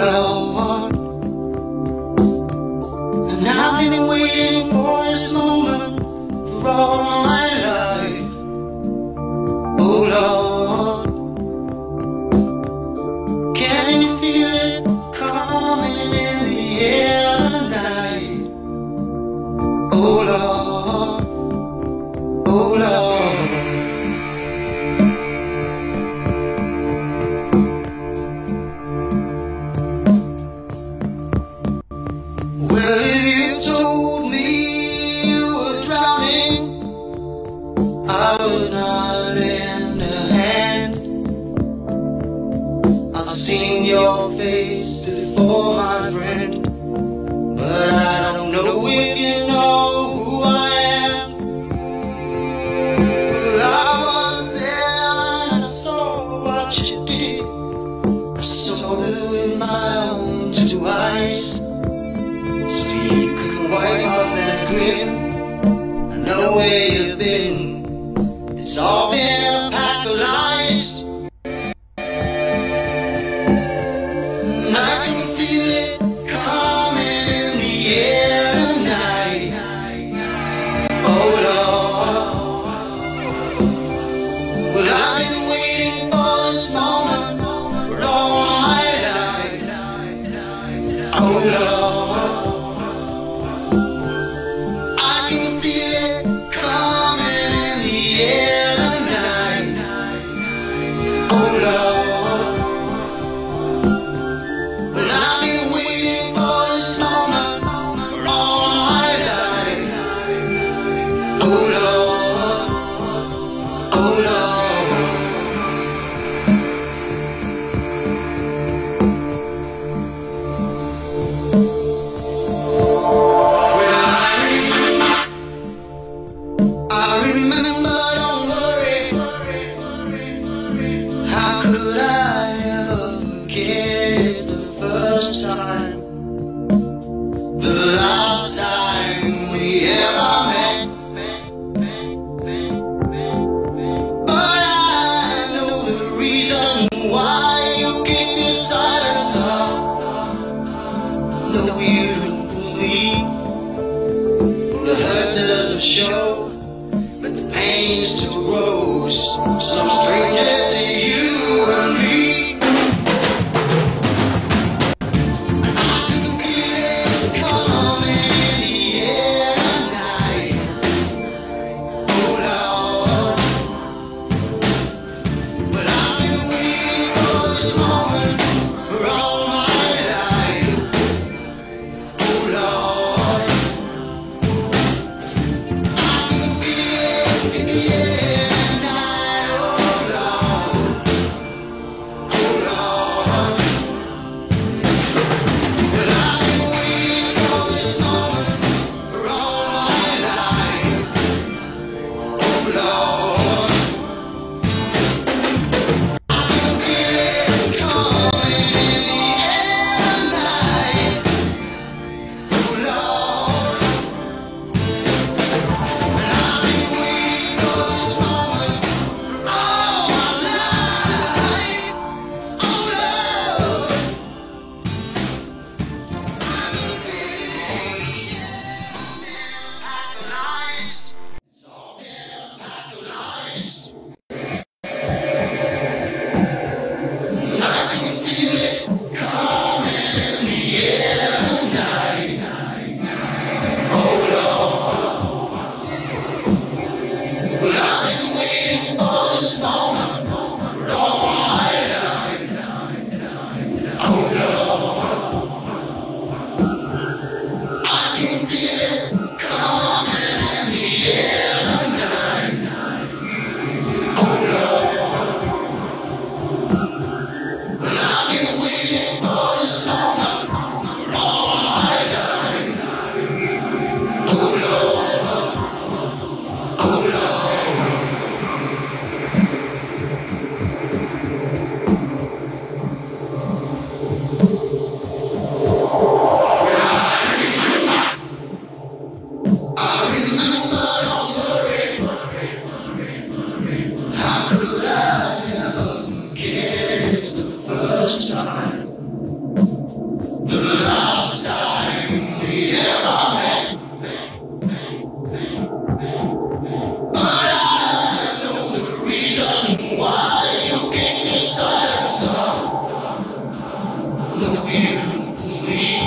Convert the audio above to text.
out. told me you were drowning, I would not lend a hand. I've seen your face before, my friend, but I don't know if you know who I am. know where you've been. It's all been a pack of lies. And I can feel it coming in the air tonight. Oh Lord. Well, I've been waiting for this moment for all my life. Oh Lord. it's the first time, the last time we ever met. But I know the reason why you keep your silence up. No, you don't fool me. the hurt doesn't show, but the pain still grows. Some mesmo, mesmo.